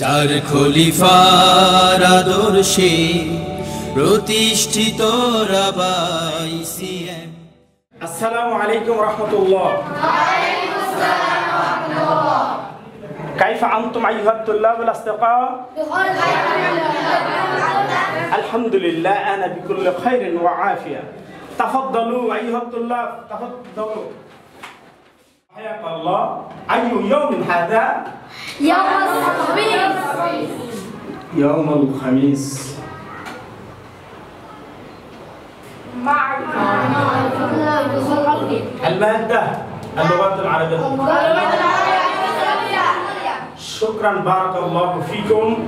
চার খলিফার আদর্শে প্রতিষ্ঠিত রাবাই সিএম আসসালামু আলাইকুম রহমতুল্লাহ كيف أنتم أيها الطلاب الأصدقاء؟ الحمد لله أنا بكل خير وعافية تفضلوا أيها الطلاب تفضلوا حياك الله أي يوم هذا؟ يوم الخميس. يوم الخميس. المادة اللغات العربية. شكرا بارك الله فيكم.